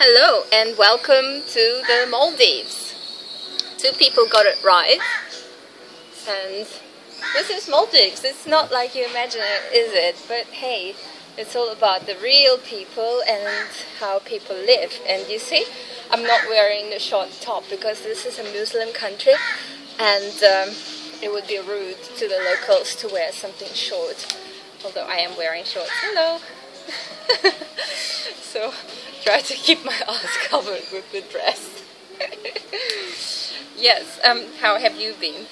Hello and welcome to the Maldives. Two people got it right. And this is Maldives. It's not like you imagine it, is it? But hey, it's all about the real people and how people live. And you see, I'm not wearing the short top because this is a Muslim country and um, it would be rude to the locals to wear something short. Although I am wearing shorts. Hello! so try to keep my ass covered with the dress. yes, um, how have you been?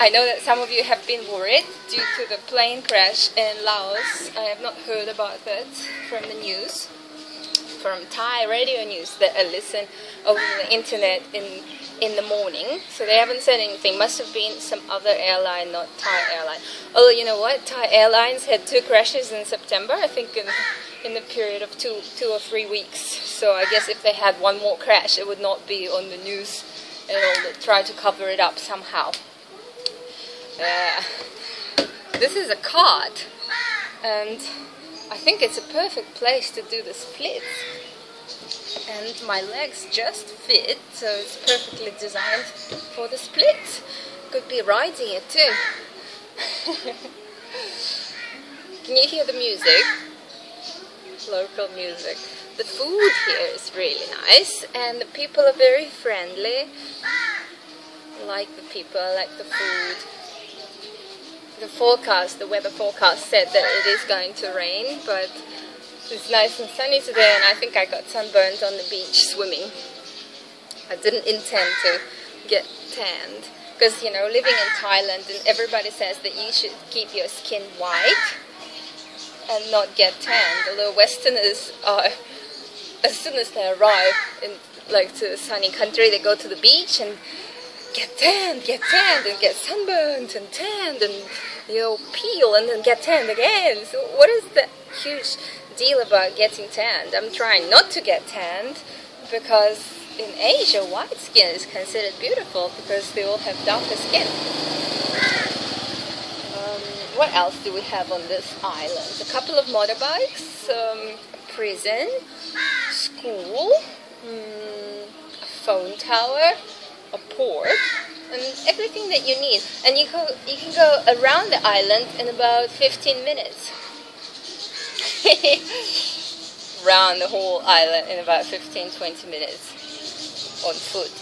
I know that some of you have been worried due to the plane crash in Laos. I have not heard about that from the news, from Thai radio news that I listen over the internet in in the morning. So they haven't said anything. Must have been some other airline, not Thai airline. Although you know what, Thai Airlines had two crashes in September. I think in in the period of two two or three weeks. So I guess if they had one more crash, it would not be on the news and all. Try to cover it up somehow. Uh, this is a cart, and I think it's a perfect place to do the splits. And my legs just fit, so it's perfectly designed for the splits. Could be riding it too. Can you hear the music? local music. The food here is really nice and the people are very friendly. I like the people, I like the food. The forecast, the weather forecast said that it is going to rain, but it's nice and sunny today and I think I got sunburned on the beach swimming. I didn't intend to get tanned because you know living in Thailand and everybody says that you should keep your skin white and not get tanned. Although Westerners are, as soon as they arrive in like to a sunny country, they go to the beach and get tanned, get tanned, and get sunburned and tanned, and you know peel and then get tanned again. So what is the huge deal about getting tanned? I'm trying not to get tanned because in Asia, white skin is considered beautiful because they all have darker skin what else do we have on this island? A couple of motorbikes, um, prison, school, um, a phone tower, a port, and everything that you need. And you can, you can go around the island in about 15 minutes. around the whole island in about 15-20 minutes on foot.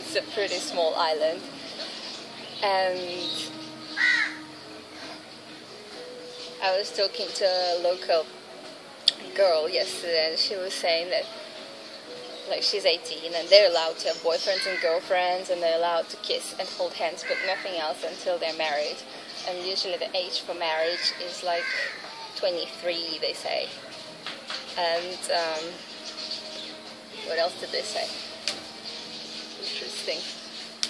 It's a pretty small island. And I was talking to a local girl yesterday, and she was saying that like she's 18 and they're allowed to have boyfriends and girlfriends and they're allowed to kiss and hold hands but nothing else until they're married. And usually the age for marriage is like 23 they say. And um, what else did they say? Interesting.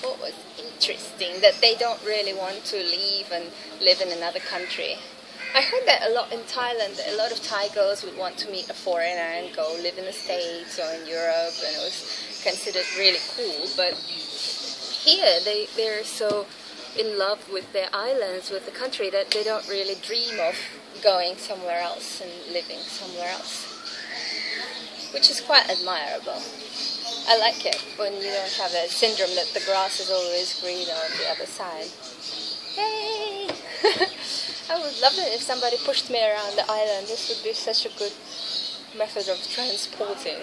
What was interesting? That they don't really want to leave and live in another country I heard that a lot in Thailand. A lot of Thai girls would want to meet a foreigner and go live in the States or in Europe, and it was considered really cool. But here, they they're so in love with their islands, with the country, that they don't really dream of going somewhere else and living somewhere else, which is quite admirable. I like it when you don't have a syndrome that the grass is always greener on the other side. Yay! I would love it if somebody pushed me around the island. This would be such a good method of transporting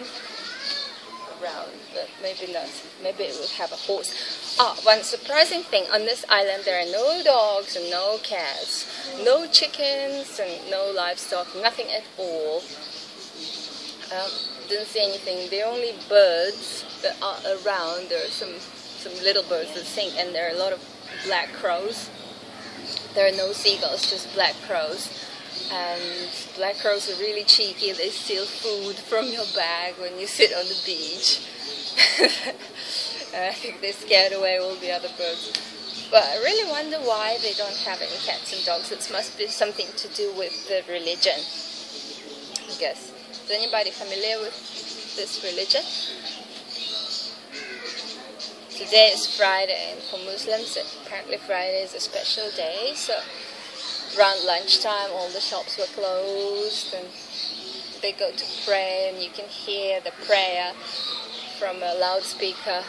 around, but maybe not. Maybe it would have a horse. Ah, one surprising thing on this island there are no dogs and no cats, no chickens and no livestock, nothing at all. Um, didn't see anything. The only birds that are around, there are some some little birds that sing, and there are a lot of black crows there are no seagulls, just black crows. And black crows are really cheeky. They steal food from your bag when you sit on the beach. I think they scared away all the other birds. But I really wonder why they don't have any cats and dogs. It must be something to do with the religion. I guess. Is anybody familiar with this religion? Today is Friday, and for Muslims, apparently Friday is a special day. So around lunchtime, all the shops were closed, and they go to pray, and you can hear the prayer from a loudspeaker.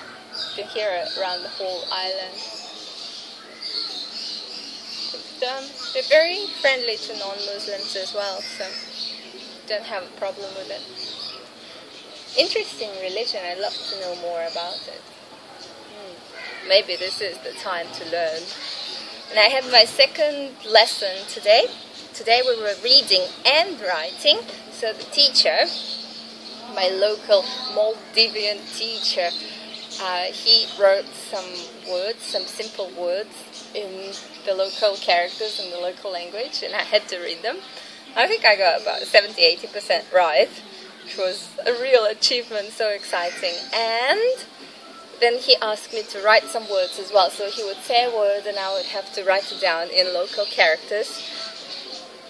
You can hear it around the whole island. um, they're very friendly to non-Muslims as well, so don't have a problem with it. Interesting religion. I'd love to know more about it. Maybe this is the time to learn. And I had my second lesson today. Today we were reading and writing. So the teacher, my local Maldivian teacher, uh, he wrote some words, some simple words in the local characters in the local language, and I had to read them. I think I got about 70 80% right, which was a real achievement, so exciting. And then he asked me to write some words as well. So he would say a word, and I would have to write it down in local characters.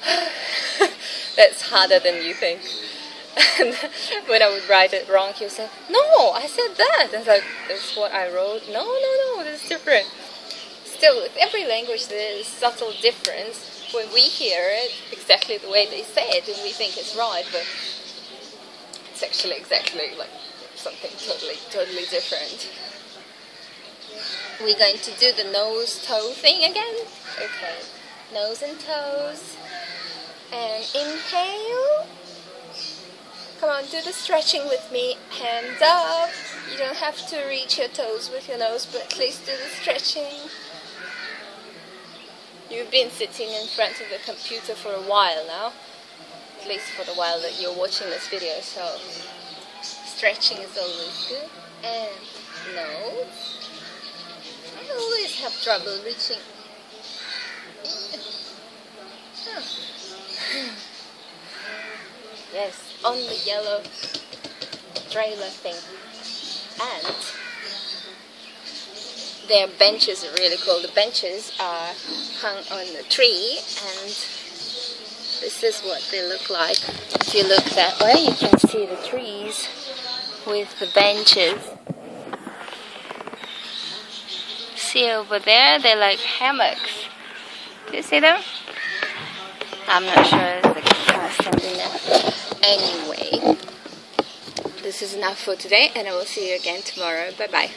That's harder than you think. And when I would write it wrong, he would say, "No, I said that." And like, "That's what I wrote." No, no, no, that's different. Still, with every language, there is subtle difference. When we hear it exactly the way they say it, and we think it's right, but it's actually exactly like something totally, totally different. We're going to do the nose toe thing again. Okay, nose and toes. And inhale. Come on, do the stretching with me. Hands up. You don't have to reach your toes with your nose, but at least do the stretching. You've been sitting in front of the computer for a while now, at least for the while that you're watching this video, so stretching is always good. And nose. I always have trouble reaching. Yes, on the yellow trailer thing. And their benches are really cool. The benches are hung on the tree and this is what they look like. If you look that way, you can see the trees with the benches. See over there, they're like hammocks. Do you see them? I'm not sure if the camera standing there. Anyway, this is enough for today, and I will see you again tomorrow. Bye bye.